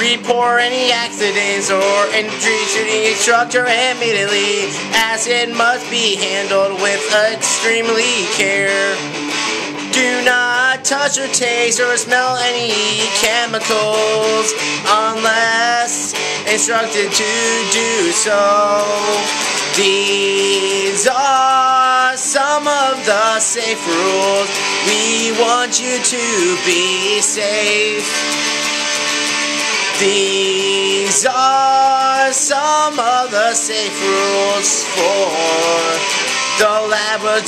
report any accidents or injuries to the instructor immediately, as it must be handled with extremely care. Do not touch or taste or smell any chemicals unless instructed to do so. These are some of the safe rules. We want you to be safe. These are some of the safe rules for the laboratory.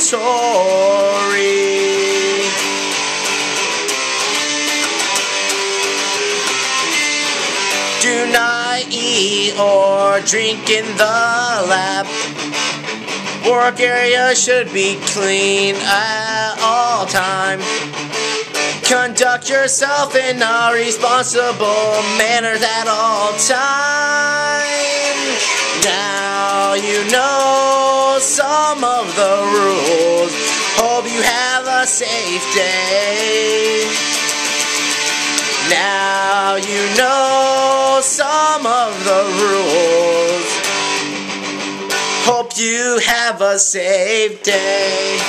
Do not eat or drink in the lab. Work area should be clean all time. Conduct yourself in a responsible manner at all times. Now you know some of the rules. Hope you have a safe day. Now you know some of the rules. Hope you have a safe day.